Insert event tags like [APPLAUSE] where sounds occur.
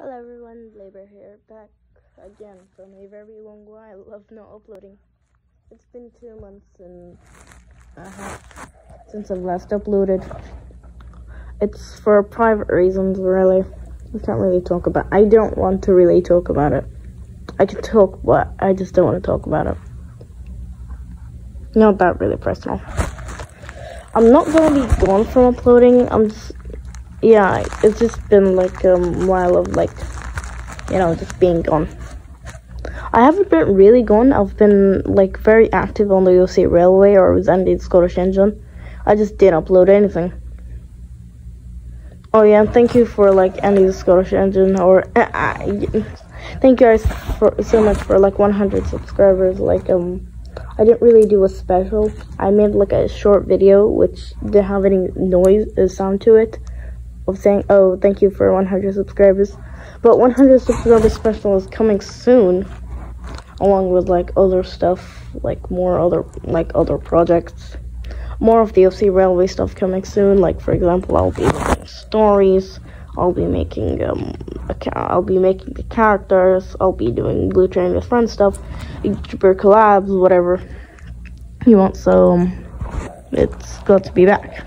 Hello everyone, Blaybear here, back again from a very long while of not uploading. It's been two months and since I've last uploaded. It's for private reasons, really. I can't really talk about. I don't want to really talk about it. I can talk, but I just don't want to talk about it. Not that really personal. I'm not gonna be gone from uploading. I'm just yeah, it's just been like a while of like, you know, just being gone. I haven't been really gone. I've been like very active on the OC Railway or Zendy Scottish Engine. I just didn't upload anything. Oh yeah, thank you for like any Scottish Engine or uh, [LAUGHS] thank you guys for so much for like 100 subscribers. Like um, I didn't really do a special. I made like a short video which didn't have any noise uh, sound to it of saying, oh, thank you for 100 subscribers. But 100 subscriber special is coming soon, along with like other stuff, like more other like other projects. More of the OC Railway stuff coming soon. Like for example, I'll be making stories. I'll be making um, I'll be making the characters. I'll be doing Blue Train with Friends stuff, YouTuber collabs, whatever you want. So um, it's good to be back.